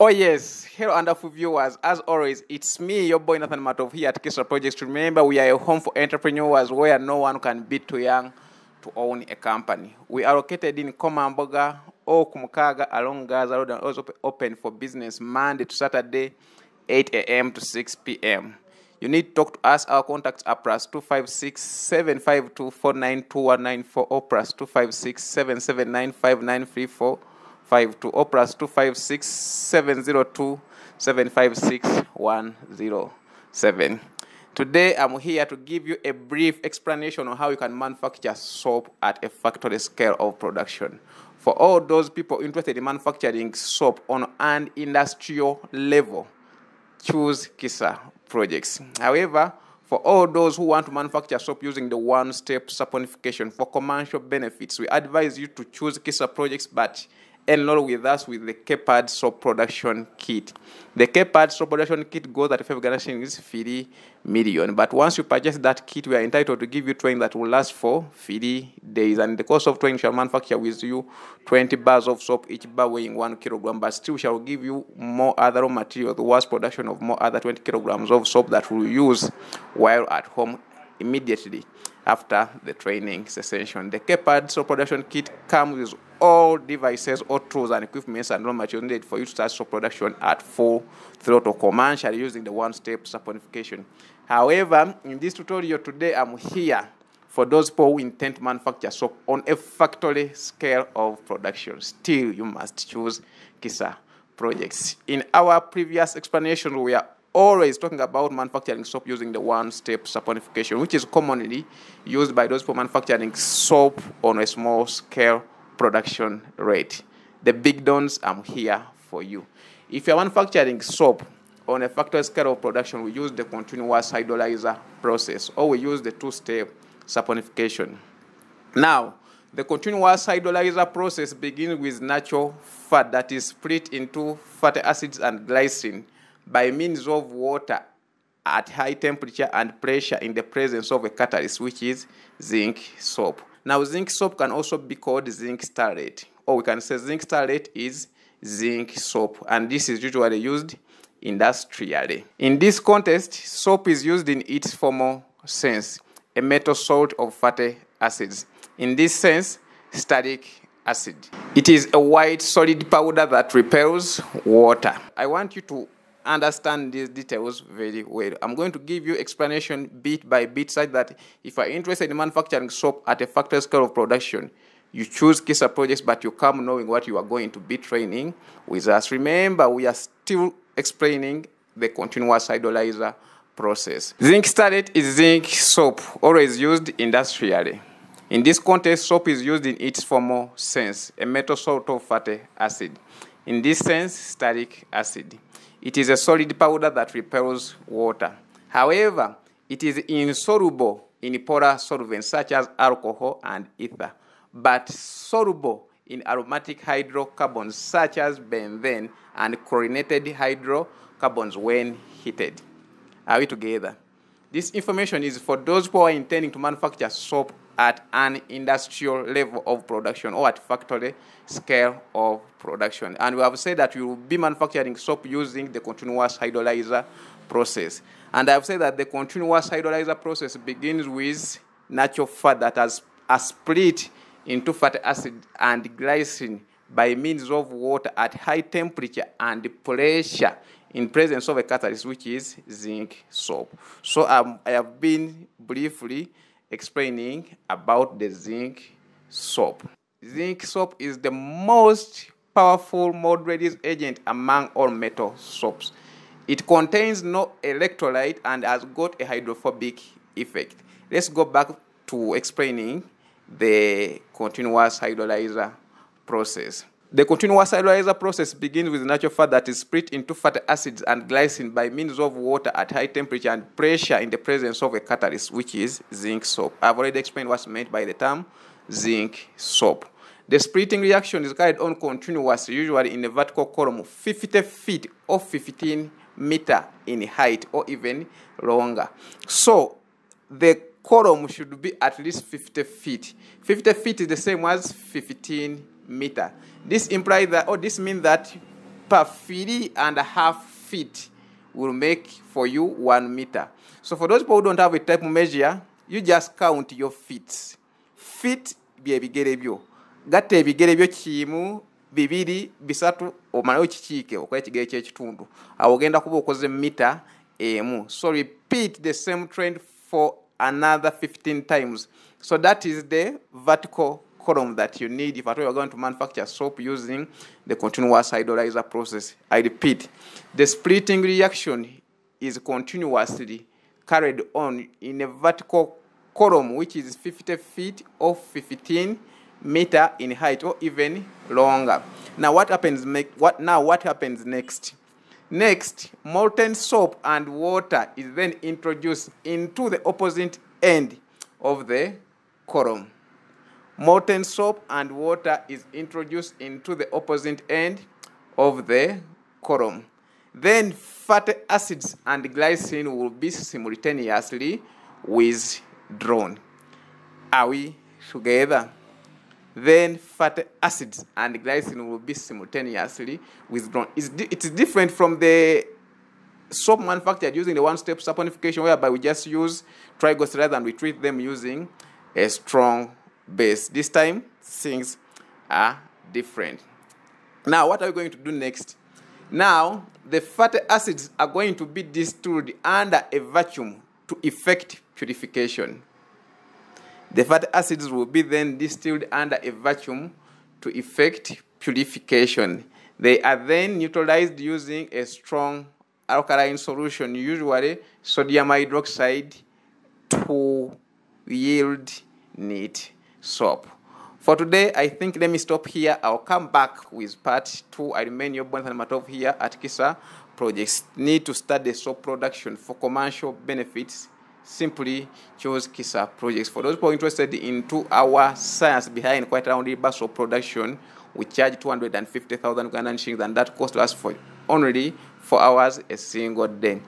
Oh yes, hello wonderful viewers. As always, it's me, your boy Nathan Matov here at Kisa Projects. Remember, we are a home for entrepreneurs where no one can be too young to own a company. We are located in Komamboga or Kumukaaga along Gayaza Road and also open for business Monday to Saturday, 8 a.m. to 6 p.m. You need to talk to us. Our contacts are plus 256 752 492 or plus 256 779 5934 52 or plus 256 702 756 107. Today I'm here to give you a brief explanation on how you can manufacture soap at a factory scale of production. For all those people interested in manufacturing soap on an industrial level, choose Kisa projects. However, for all those who want to manufacture soap using the one-step saponification for commercial benefits, we advise you to choose Kisa projects, but enroll with us with the KPAD soap production kit. The KPAD soap production kit goes at 5 Ghana shillings 3 million. But once you purchase that kit, we are entitled to give you training that will last for 3 days. And the cost of training shall manufacture with you 20 bars of soap, each bar weighing 1 kilogram. But still shall give you more other raw material, the worst production of more other 20 kilograms of soap that we'll use while at home immediately after the training session. The KPAD soap production kit comes with all devices, all tools and equipments and raw materials needed for you to start soap production at full throttle commercially using the one-step saponification. However, in this tutorial today, I'm here for those people who intend to manufacture soap on a factory scale of production. Still, you must choose KISA projects. In our previous explanation, we are always talking about manufacturing soap using the one-step saponification, which is commonly used by those for manufacturing soap on a small scale production rate. The big dons, I'm here for you. If you're manufacturing soap on a factory scale of production, we use the continuous hydrolyzer process, or we use the two-step saponification. Now, the continuous hydrolyzer process begins with natural fat that is split into fatty acids and glycerin by means of water at high temperature and pressure in the presence of a catalyst, which is zinc soap. Now, zinc soap can also be called zinc stearate, or we can say zinc stearate is zinc soap, and this is usually used industrially. In this context, soap is used in its formal sense, a metal salt of fatty acids. In this sense, stearic acid. It is a white solid powder that repels water. I want you to understand these details very well. I'm going to give you explanation bit by bit such that if you're interested in manufacturing soap at a factory scale of production, you choose KISA projects, but you come knowing what you are going to be training with us. Remember, we are still explaining the continuous hydrolyzer process. Zinc stearate is zinc soap, always used industrially. In this context, soap is used in its formal sense, a metal salt of fatty acid. In this sense, stearic acid. It is a solid powder that repels water. However, it is insoluble in polar solvents such as alcohol and ether, but soluble in aromatic hydrocarbons such as benzene and chlorinated hydrocarbons when heated. Are we together? This information is for those who are intending to manufacture soap at an industrial level of production or at factory scale of production. And we have said that we will be manufacturing soap using the continuous hydrolyzer process. And I've said that the continuous hydrolyzer process begins with natural fat that has a split into fatty acid and glycerin by means of water at high temperature and pressure in presence of a catalyst which is zinc soap. So um, I have been briefly explaining about the zinc soap. Zinc soap is the most powerful mold release agent among all metal soaps. It contains no electrolyte and has got a hydrophobic effect. Let's go back to explaining the continuous hydrolyzer process. The continuous hydrolyzer process begins with natural fat that is split into fatty acids and glycerin by means of water at high temperature and pressure in the presence of a catalyst, which is zinc soap. I've already explained what's meant by the term zinc soap. The splitting reaction is carried on continuously, usually in a vertical column 50 feet or 15 meter in height or even longer. So the column should be at least 50 feet. 50 feet is the same as 15 meter. This implies that, or this means that per three and a half feet will make for you one meter. So for those people who don't have a tape measure, you just count your feet. Feet bye bigere byo. Gatta ebigere byo kimu bibiri bisatu omalayo kikiike okola ekigere kyekitundu awo ogenda kuba okoze mita emu so repeat the same trend for another 15 times so that is the vertical column that you need if at all you're going to manufacture soap using the continuous hydrolyzer process i repeat the splitting reaction is continuously carried on in a vertical column which is 50 feet or 15 meter in height or even longer. Now what happens make what now what happens next? Next, molten soap and water is then introduced into the opposite end of the column. Molten soap and water is introduced into the opposite end of the column. Then fatty acids and glycerin will be simultaneously withdrawn. Are we together? then fatty acids and glycerin will be simultaneously withdrawn. It's, it's different from the soap manufactured using the one-step saponification whereby we just use triglycerides and we treat them using a strong base. This time, things are different. Now, what are we going to do next? Now, the fatty acids are going to be distilled under a vacuum to effect purification. The fatty acids will be then distilled under a vacuum to effect purification. They are then neutralized using a strong alkaline solution, usually sodium hydroxide, to yield neat soap. For today, I think let me stop here. I'll come back with part two. I remain your Bonathan Matov here at Kisa Projects. Need to start the soap production for commercial benefits simply choose KISA projects. For those who are interested in two-hour science behind quite around the soap production, we charge 250,000 Ugandan shillings and that cost us for only four hours a single day.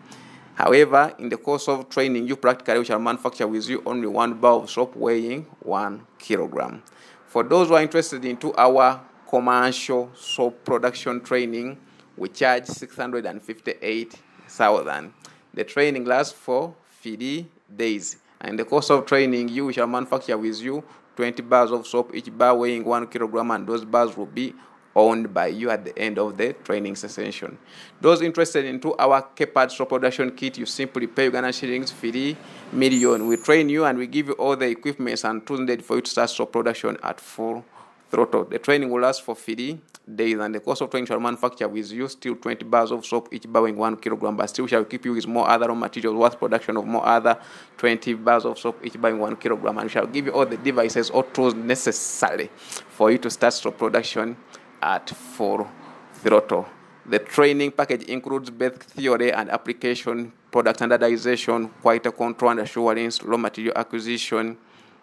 However, in the course of training, you practically shall manufacture with you only one bar of soap weighing one kilogram. For those who are interested in two-hour commercial soap production training, we charge 658,000. The training lasts for 50 days. And in the course of training, you shall manufacture with you 20 bars of soap, each bar weighing one kilogram, and those bars will be owned by you at the end of the training session. Those interested into our KEPAD soap production kit, you simply pay Uganda shillings 3 million. We train you and we give you all the equipment and tools needed for you to start production at full throttle. The training will last for 50 days, and the cost of training shall manufacture with you still 20 bars of soap, each bar weighing one kilogram, but still shall keep you with more other raw materials worth production of more other 20 bars of soap, each bar weighing one kilogram, and shall give you all the devices or tools necessary for you to start soap production at full throttle. The training package includes both theory and application, product standardization, quality control and assurance, raw material acquisition,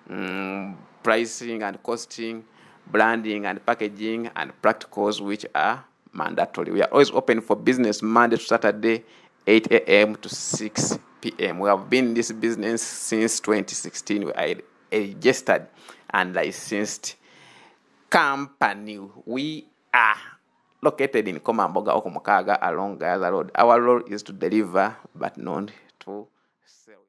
um, pricing and costing, branding and packaging, and practicals, which are mandatory. We are always open for business Monday to Saturday, 8 a.m. to 6 p.m. We have been in this business since 2016. We are registered and licensed company. We are located in Komamboga, Okomokaga, along Gaza Road. Our role is to deliver, but not to